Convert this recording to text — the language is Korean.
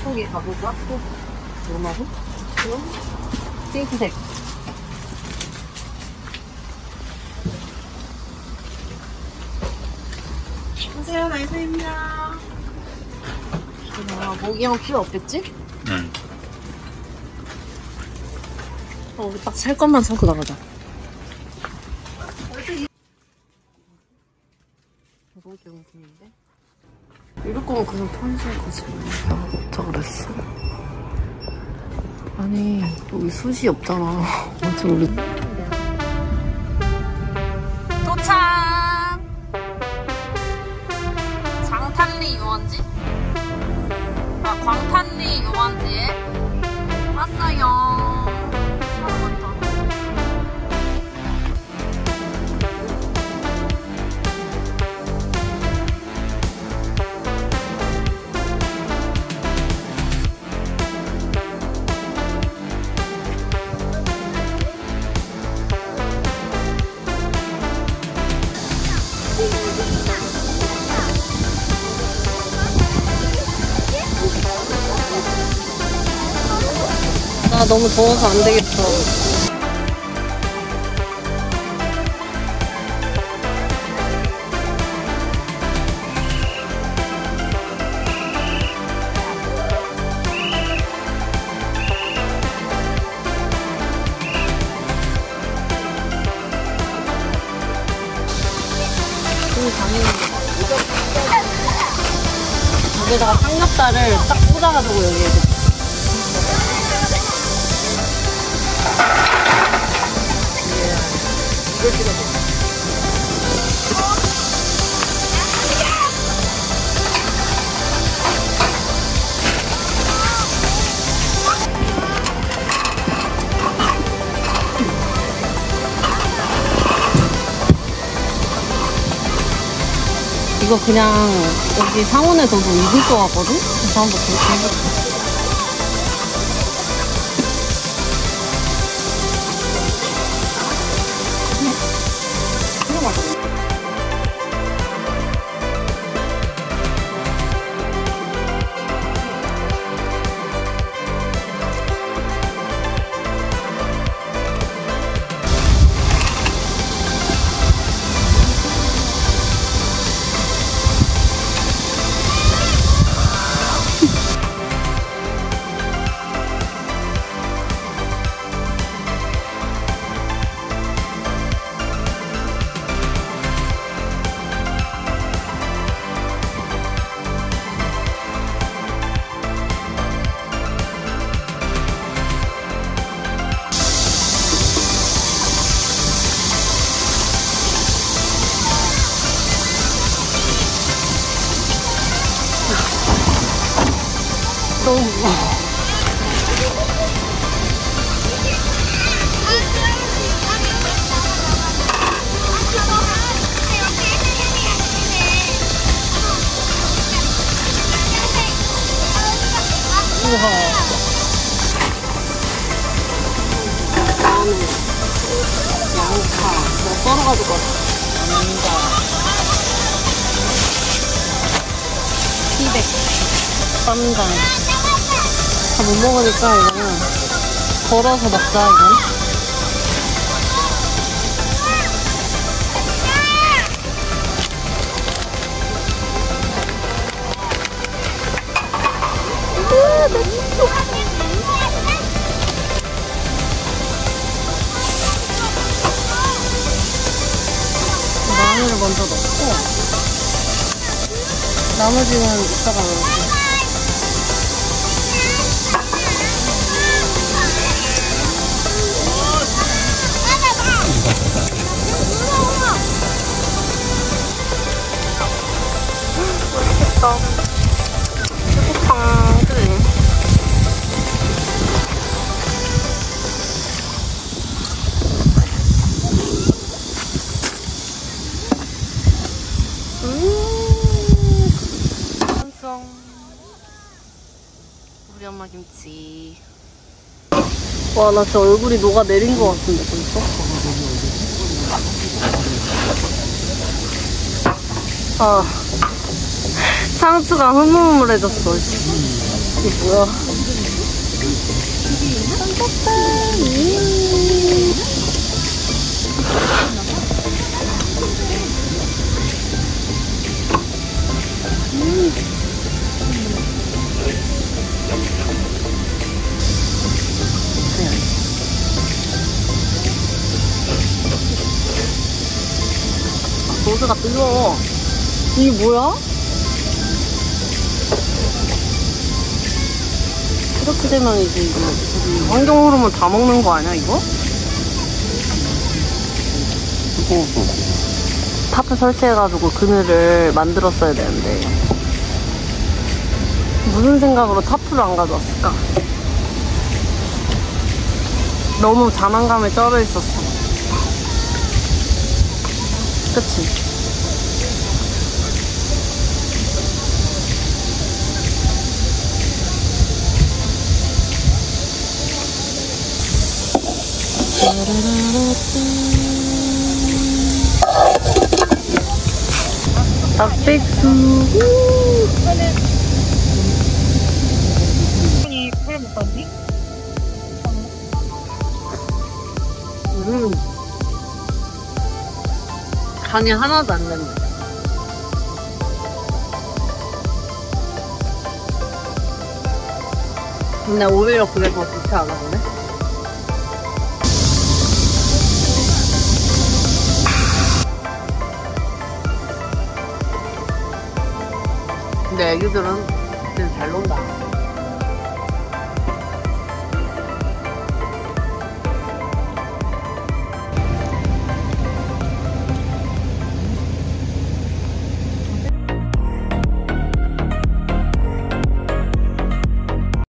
이쪽에 가볼까? 또 뭐라고? 그럼 핑크색. 안녕하세요, 나이사입니다. 아, 모기향 필요 없겠지? 응. 어, 우리 딱 살 것만 사고 나가자. 너무 개운품인데? 이럴 거면 그냥 편의점 가지. 아, 먹자 그랬어. 아니, 여기 숯이 없잖아. 어차피 우리. 도착! 장탄리 유원지? 아, 광탄리 유원지에 왔어요. 나 너무 더워서 안 되겠어. 여기다가 삼겹살을 딱 꽂아가지고 여기에 이거 그냥 여기 상온에서도 익을 것 같거든? 그래서 한번 해볼게. 양파, 뭐 썰어가지고 감자, 쌈장. 다 못 먹으니까 이거는 걸어서 먹자 이건. 마늘을 먼저 넣고 나머지는 이따가 넣을게. 맛 김치. 와, 나 진짜 얼굴이 녹아내린 것 같은데, 벌써? 아. 상추가 흐물흐물해졌어. 씨. 이게 뭐야? 소스가 뜨거워. 이게 뭐야? 이렇게 되면 이제 이거 환경 호르몬 다 먹는 거 아니야 이거? 이거 타프 설치해가지고 그늘을 만들었어야 되는데 무슨 생각으로 타프를 안 가져왔을까? 너무 자만감에 쩔어 있었어. 그치? 닭백수? 음. 간이 하나도 안 된다. 근데 오히려 그게 더 좋지 않아, 근데? 애기들은 진짜 잘 논다.